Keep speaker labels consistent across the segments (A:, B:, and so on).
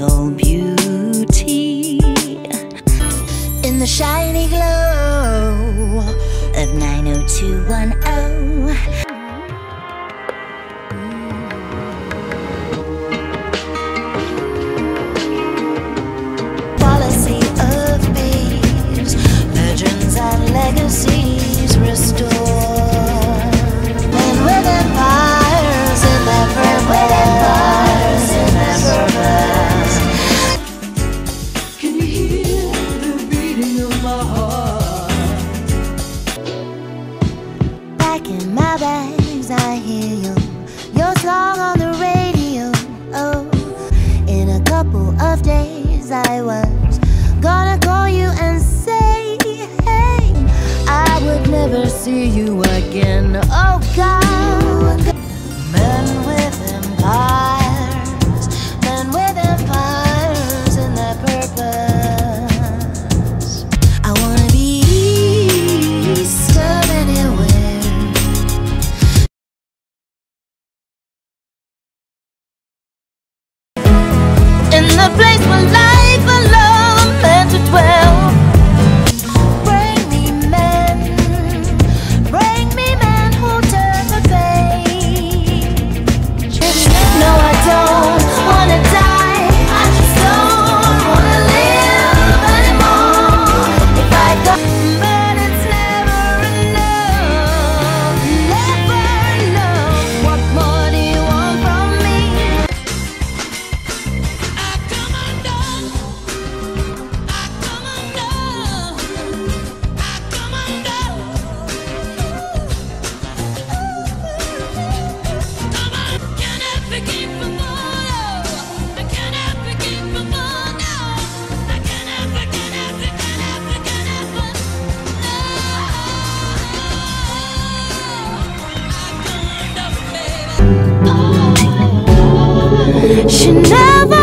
A: old place where life She never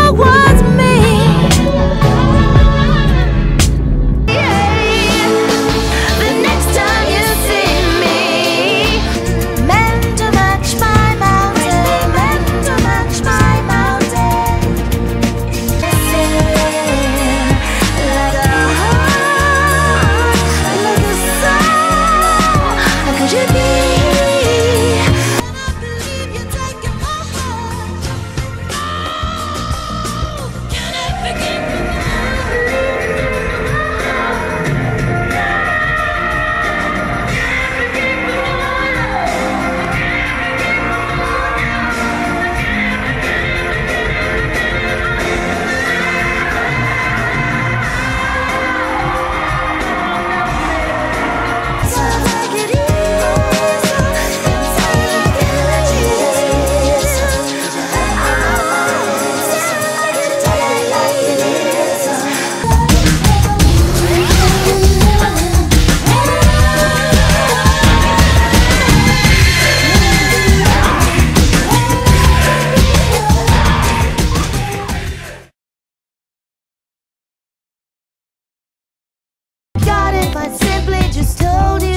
A: told you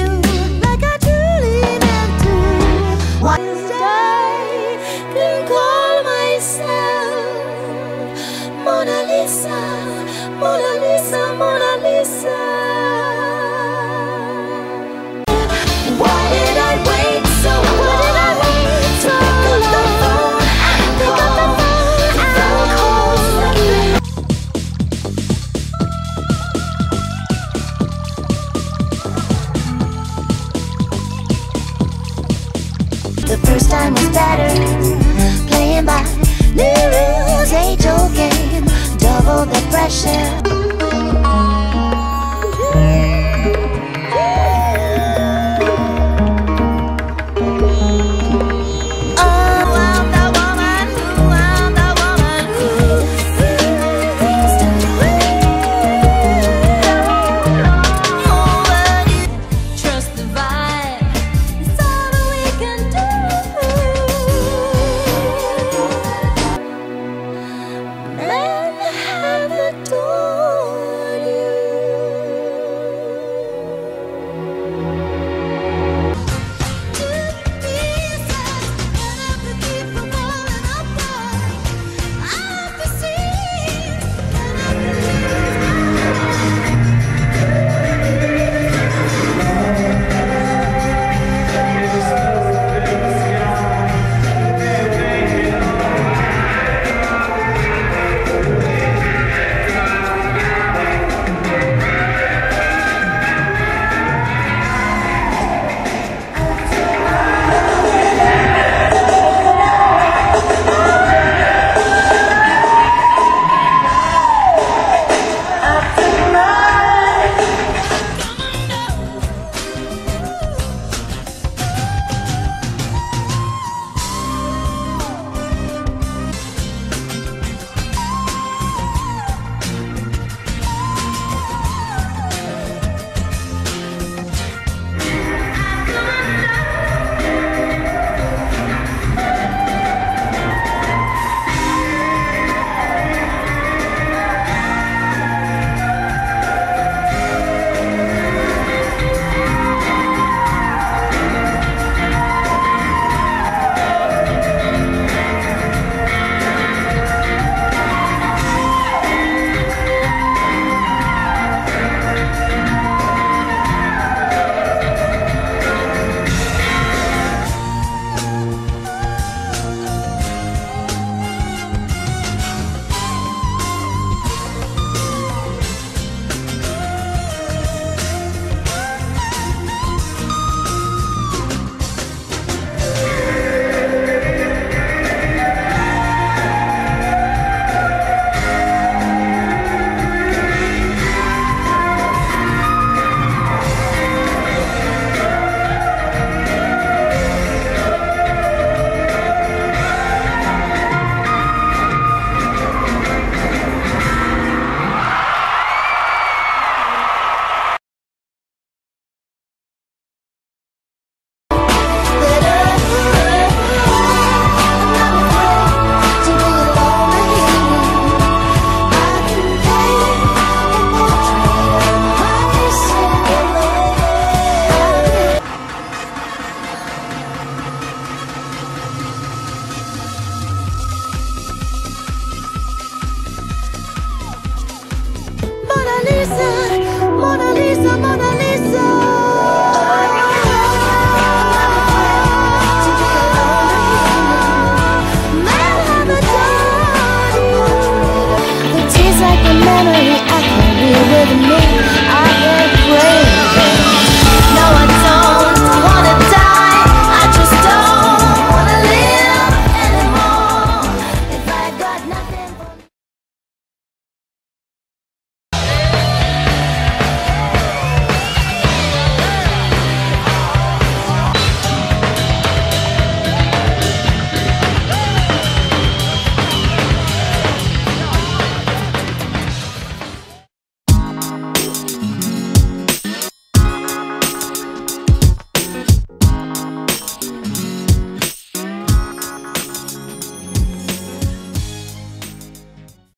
A: first time was better. Playing by new rules, age old game Double the pressure. Hey!